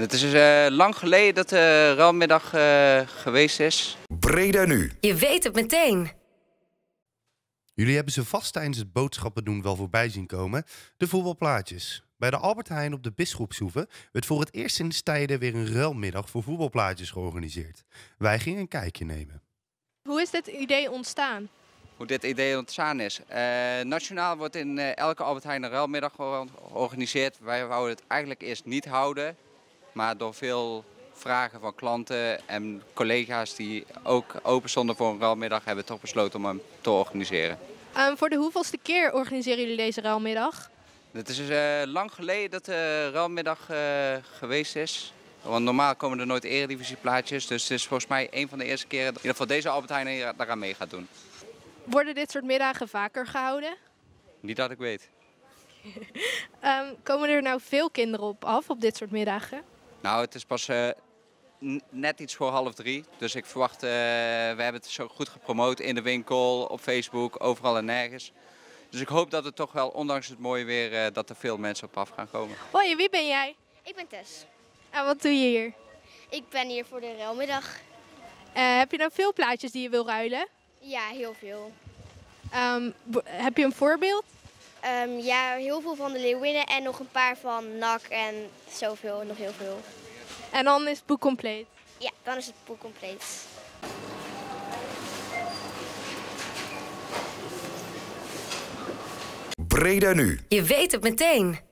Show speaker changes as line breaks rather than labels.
Het is uh, lang geleden dat de ruilmiddag uh, geweest is.
Breda nu.
Je weet het meteen.
Jullie hebben ze vast tijdens het boodschappen doen wel voorbij zien komen. De voetbalplaatjes. Bij de Albert Heijn op de Bisschopshoeve werd voor het eerst sinds tijden weer een ruilmiddag voor voetbalplaatjes georganiseerd. Wij gingen een kijkje nemen.
Hoe is dit idee ontstaan?
Hoe dit idee ontstaan is. Uh, nationaal wordt in uh, elke Albert Heijn een ruilmiddag georganiseerd. Wij wouden het eigenlijk eerst niet houden. Maar door veel vragen van klanten en collega's die ook open stonden voor een ruilmiddag, hebben we toch besloten om hem te organiseren.
Um, voor de hoeveelste keer organiseren jullie deze ruilmiddag?
Het is uh, lang geleden dat de ruilmiddag uh, geweest is. Want normaal komen er nooit eredivisieplaatjes. Dus het is volgens mij een van de eerste keren dat in ieder geval deze Albert Heijn daaraan mee gaat doen.
Worden dit soort middagen vaker gehouden?
Niet dat ik weet.
um, komen er nou veel kinderen op af op dit soort middagen?
Nou, het is pas uh, net iets voor half drie. Dus ik verwacht, uh, we hebben het zo goed gepromoot in de winkel, op Facebook, overal en nergens. Dus ik hoop dat het toch wel, ondanks het mooie weer, uh, dat er veel mensen op af gaan komen.
Hoi, wie ben jij?
Ik ben Tess.
En wat doe je hier?
Ik ben hier voor de ruilmiddag.
heb je nou veel plaatjes die je wil ruilen?
Ja, heel veel.
Um, heb je een voorbeeld?
Um, ja, heel veel van de Leeuwinnen en nog een paar van NAC en zoveel, nog heel veel.
En dan is het boek compleet?
Ja, dan is het boek compleet.
Breda nu.
Je weet het meteen.